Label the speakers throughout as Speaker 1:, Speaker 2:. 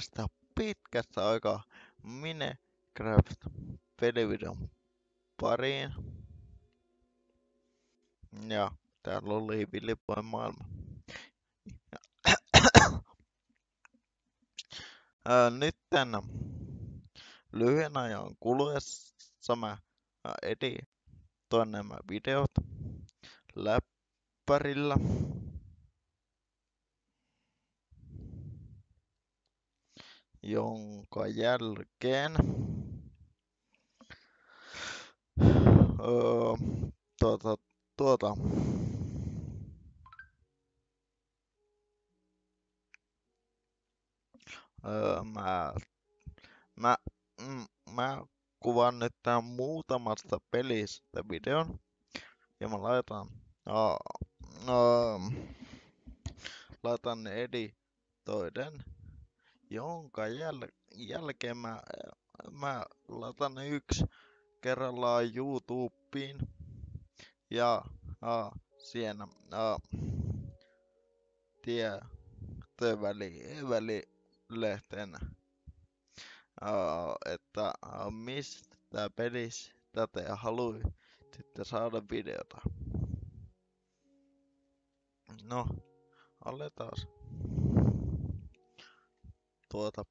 Speaker 1: päästä pitkästä aikaa Minecraft-pelivideon pariin. Ja täällä oli Villipoin maailma. nyt tänä lyhyen ajan kuluessa mä editoin nämä videot läppärillä. Jonka jälkeen. Öö, tuota, tuota, öö, mä, mä, mm, mä kuvaan nyt tähän muutamasta pelistä videon. Ja mä laitan, uh, uh, laitan editoiden jonka jäl- jälkeen mä, mä laitan yksi kerrallaan YouTubeen. Ja uh, siinä uh, tie väli, välilehtenä, uh, että uh, mistä pelistä te halui sitten saada videota. No, aletaan tuota.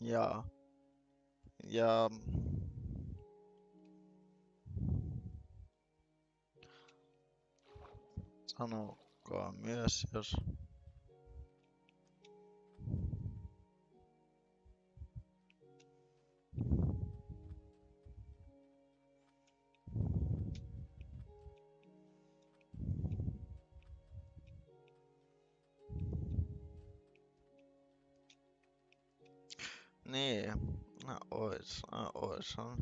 Speaker 1: Ja. Ja sano mukaan myös, jos Niin, no ois, no oishan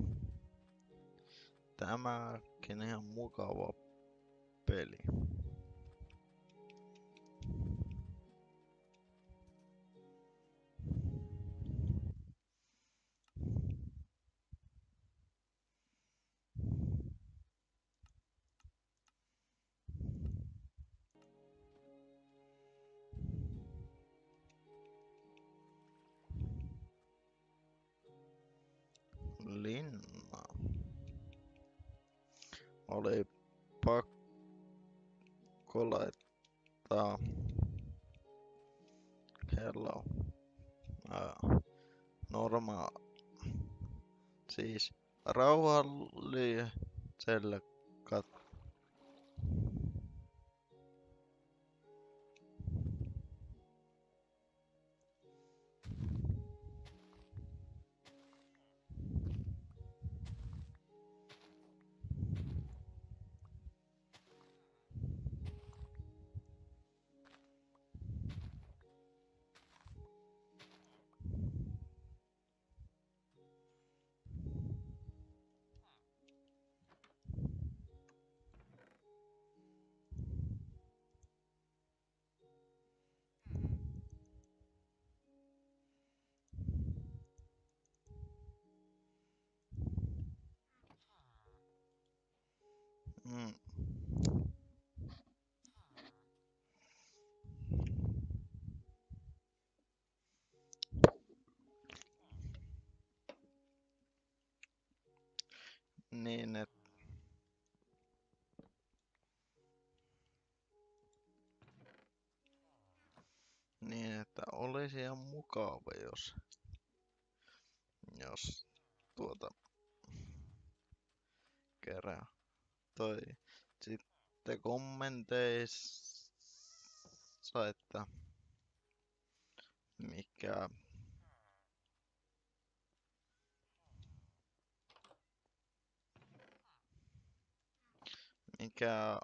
Speaker 1: tämäkin ihan mukava peli. Oli pakko laittaa hello uh, norma siis rauhalliselle kat Niin, että niin, että olisi ihan mukava, jos, jos tuota kerää. Toi sitten kommenteissa, että mikä mikä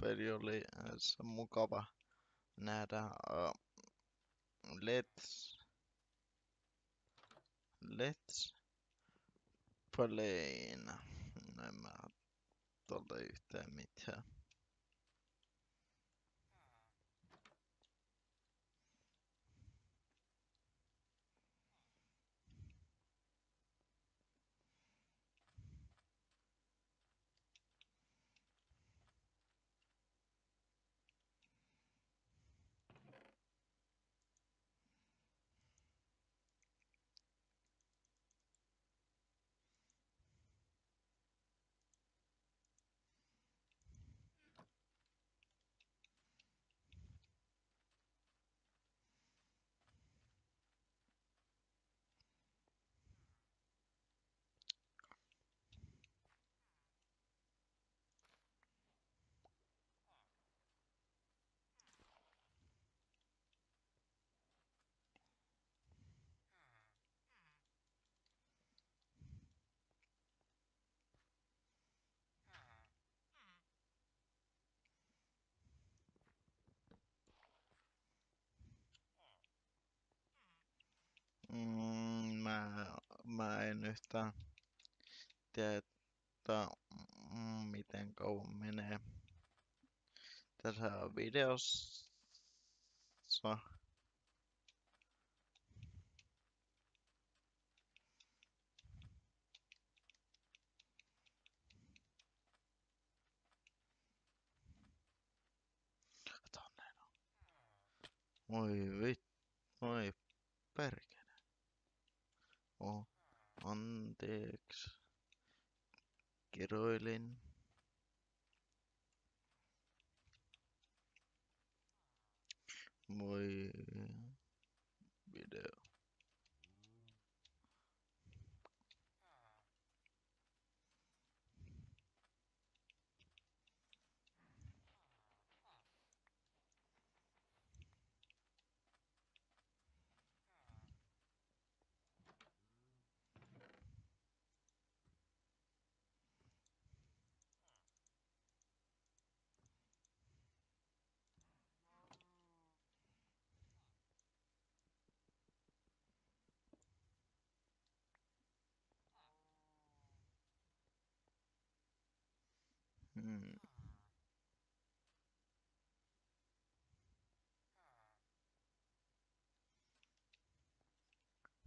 Speaker 1: peli oli se mukava nähdä uh, Let's Let's Playin. En mä tuolta yhtään mitään. Mä, mä en yhtään tiedä, että mm, miten kauan menee tässä videossa. Tonne on. Voi vit, voi perkele. Oh, anteeksi. Kiroilin. Voi video. Hmm.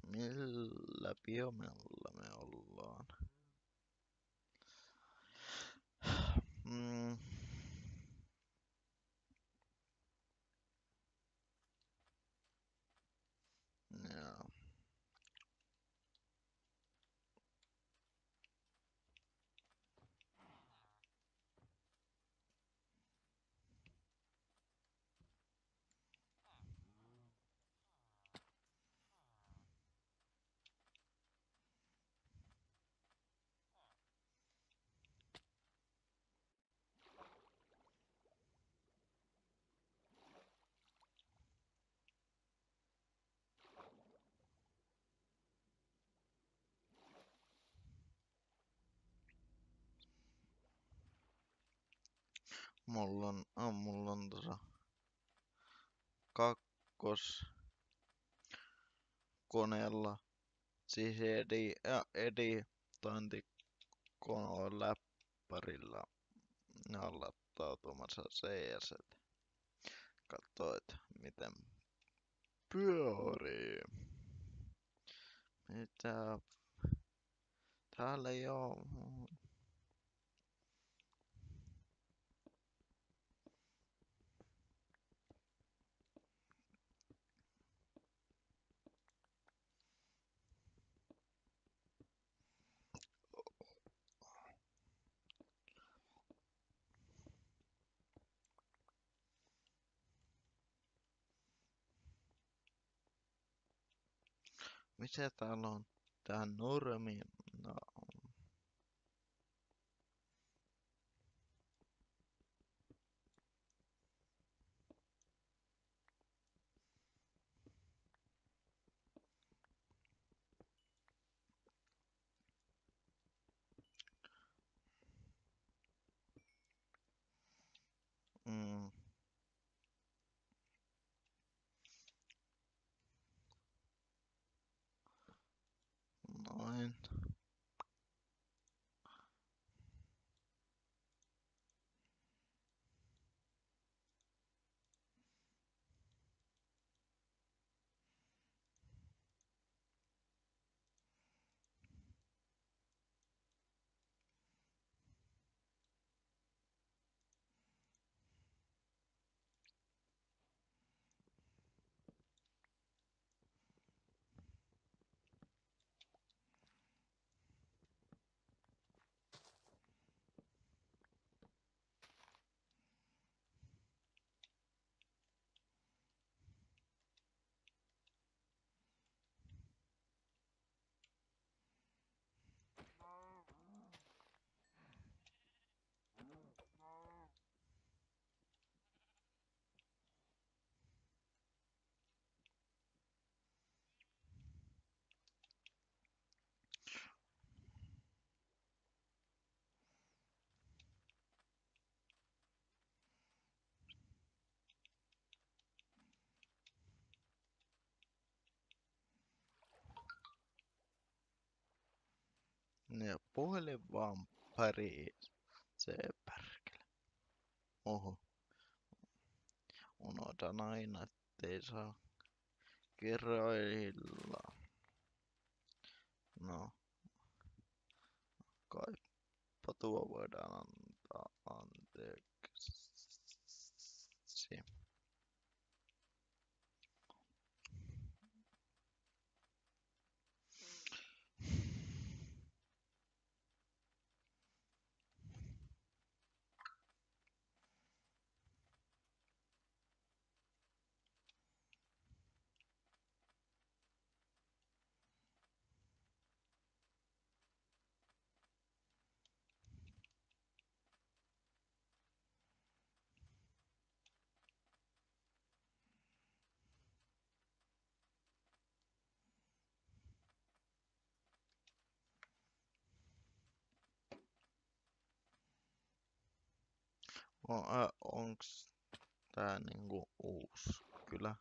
Speaker 1: Millä biomella me ollaan? Mm. Mulla on, oh, mulla on tuossa kakkos koneella, siis edi, ja editointi läppärillä ja lattautumassa CS. Katsoo, että miten pyörii. Mitä? Täällä ei oo Missä täällä on tää nurmi? No. Mm. Noin. Ne puhelin vaan pari. Se perkele. Oho. Unohdan aina, ettei saa kerroilla. No. Kaipa tuo voidaan antaa anteeksi. O, ä, onks tää niinku uus kylä?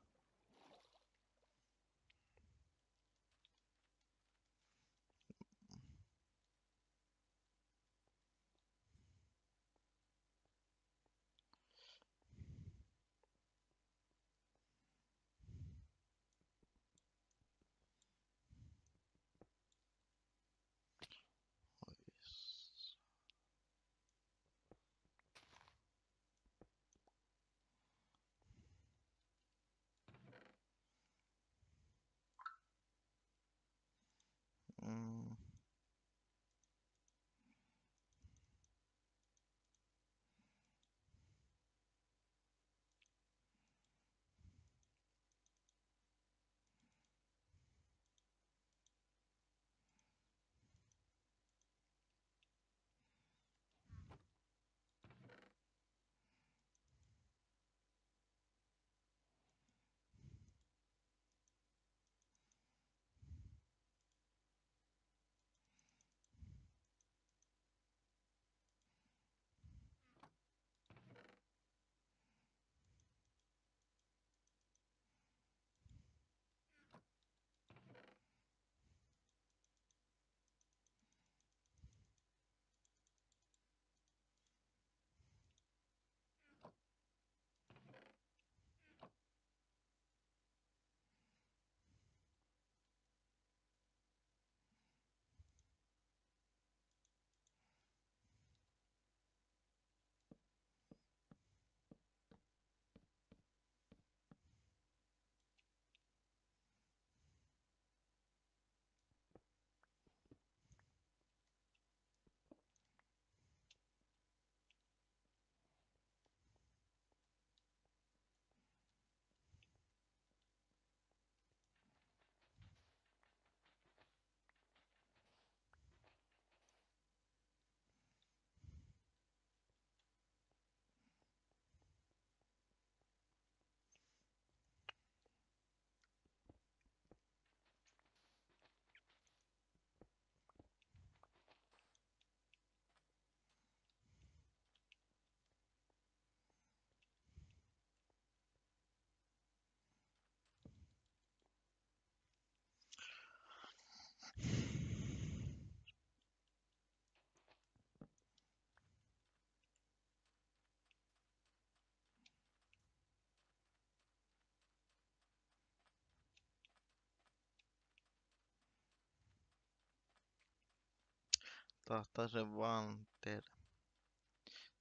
Speaker 1: Tahtaisin vaan tehdä,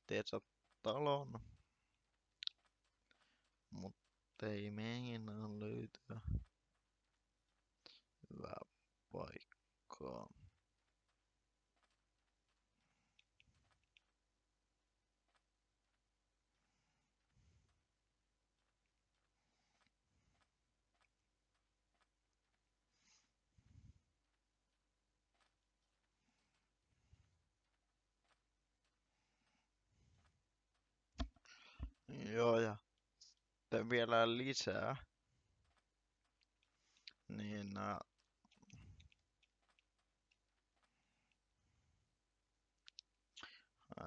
Speaker 1: tehdä talon. Mutta ei meinaa löytyä hyvää paikkaa. Joo, ja. Sitten vielä lisää. Niin, nää,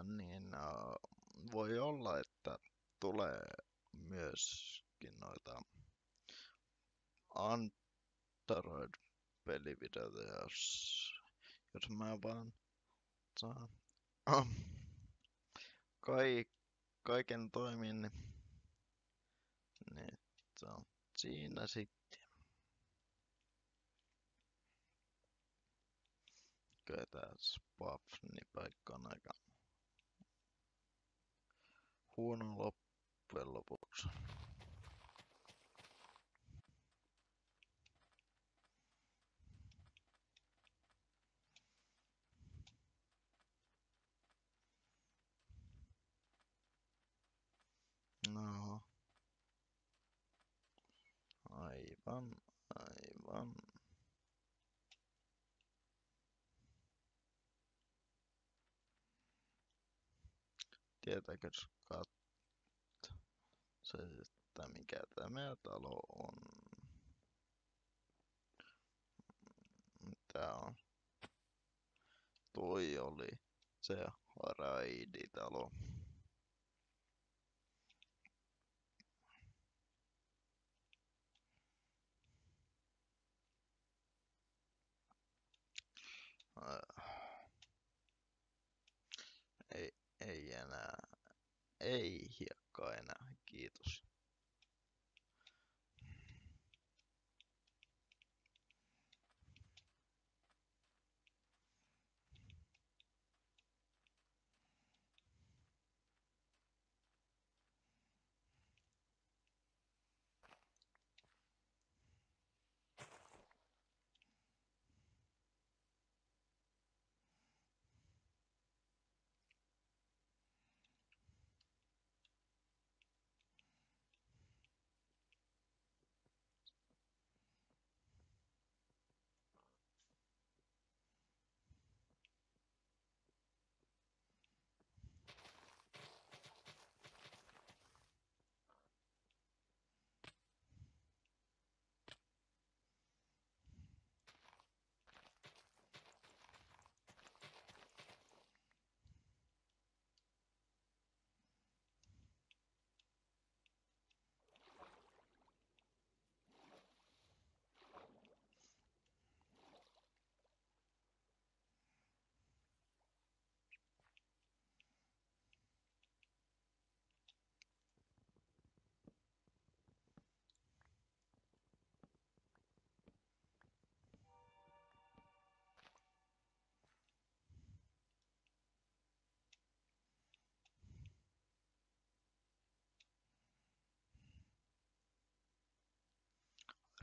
Speaker 1: niin nää, voi olla, että tulee myöskin noita Android-pelivideoita, jos, jos mä vaan saan. Kai, kaiken toimin, niin, niin se on siinä sitten. Kyllä tässä Buffni paikka on aika huono loppujen lopuksi. No. Aivan, aivan. Tietääkö se, että mikä tämä talo on? Tää on. Toi oli se raiditalo. Ei, ei enää. Ei hiekkaa enää,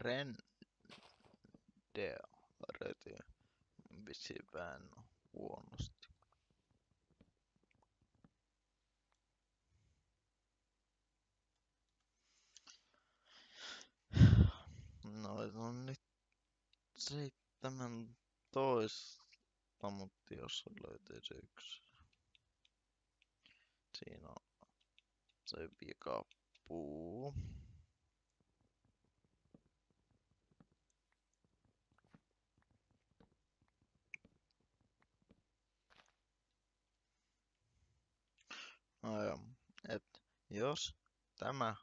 Speaker 1: Rendell löytyy vissiin vähän huonosti. Noin on nyt seitsemän toista, mutta jos löytyy se yksi. Siinä on se vika puu. No joo, et jos tämä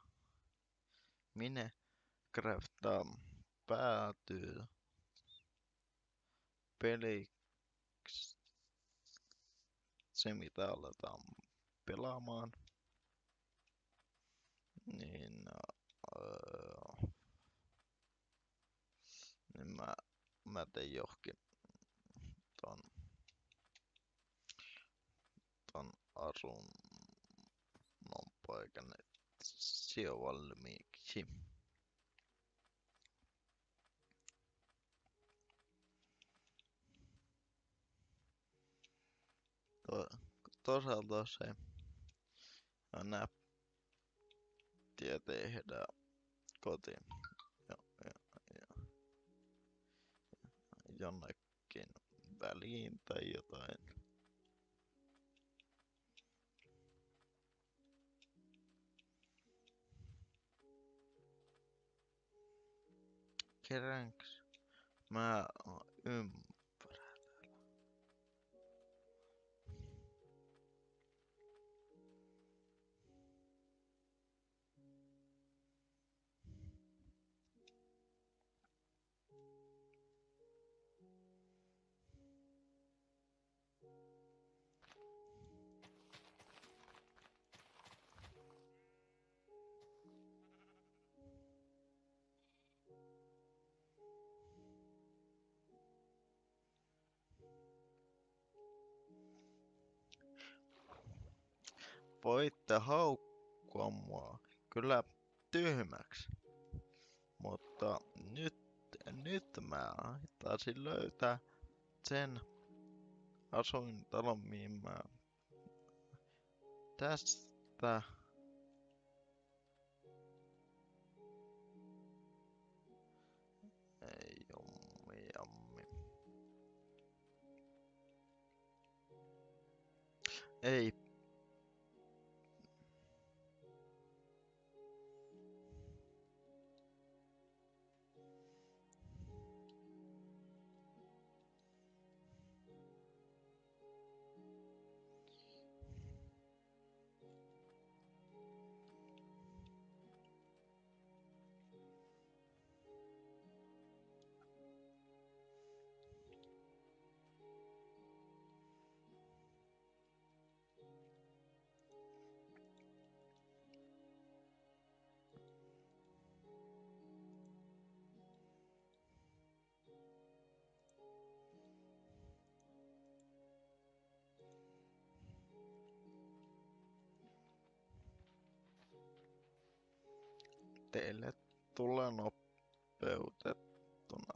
Speaker 1: Minecraft päätyy peliksi se mitä aletaan pelaamaan, niin, öö, niin mä, mä teen johonkin ton, ton asun poikani se on valmiiksi. To, toisaalta se näppiä tehdä kotiin. Ja, ja, ja, jonnekin väliin tai jotain. ranks. Maar um, voitte haukkua mua kyllä tyhmäksi. Mutta nyt, nyt mä taisin löytää sen asuintalon, mihin mä tästä ei jommi jammi. Ei teille tulee nopeutettuna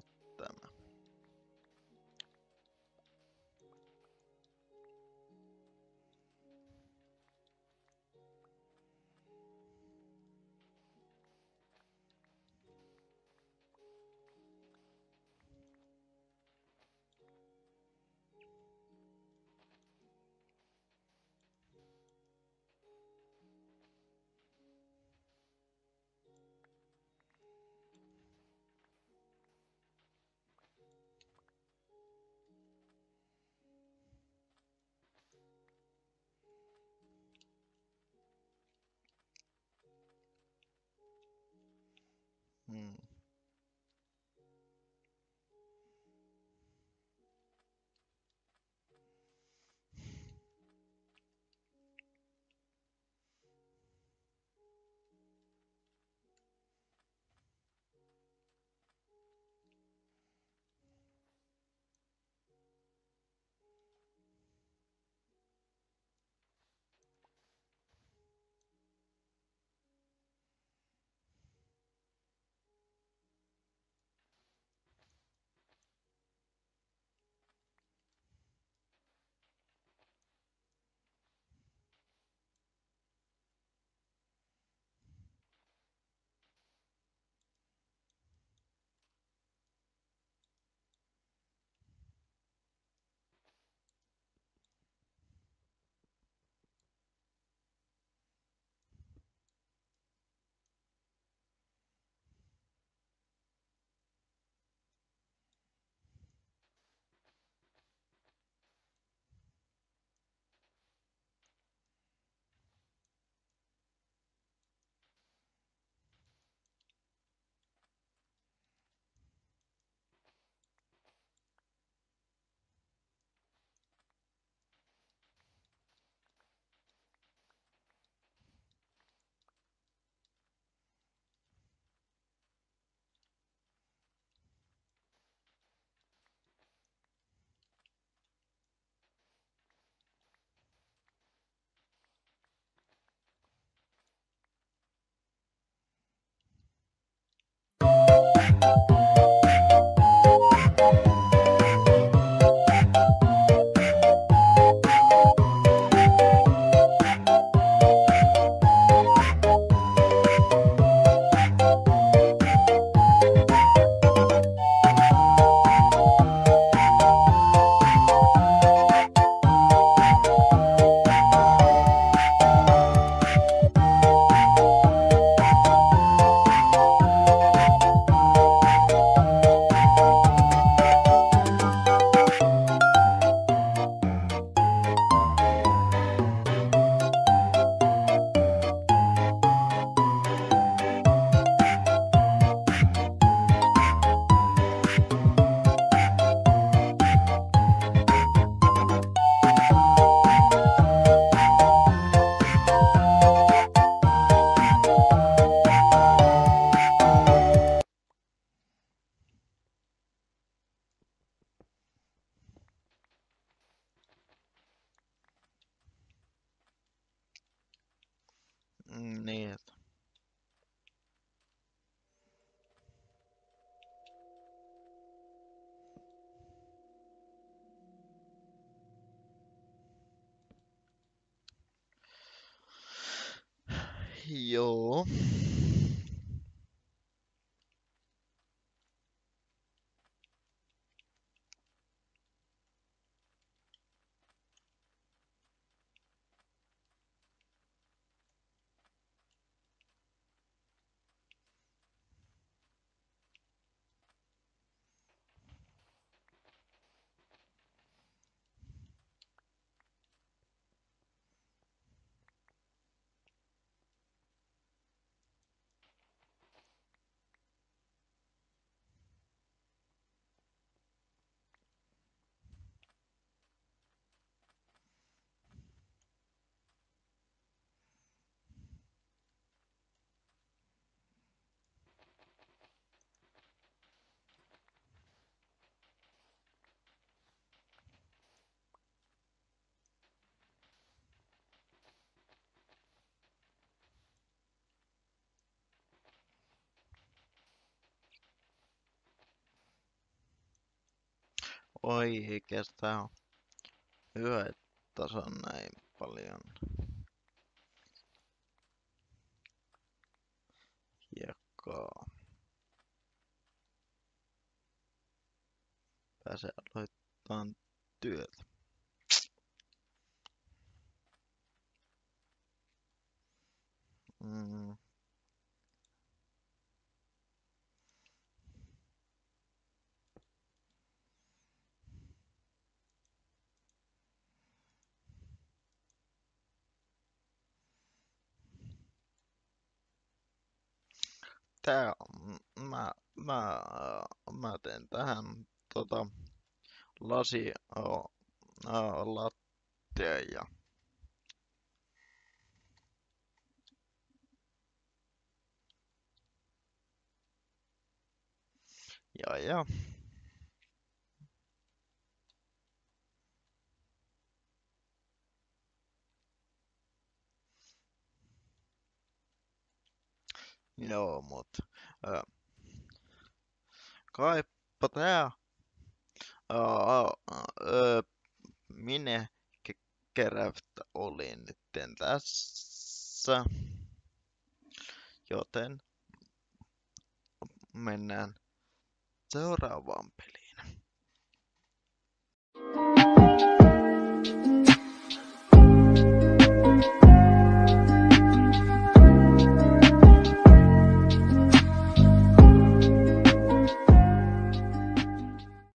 Speaker 1: Oi, eikä sitä oo hyvä, että tasan näin paljon hiekkaa. Pääsee aloittamaan työtä. Mm. Tää mä, mä, mä teen tähän tota lasi o, ja ja, ja. Joo, mut ö, kaipa tää ö, ö, minne kerävät oli nytten tässä. Joten mennään seuraavaan peliin.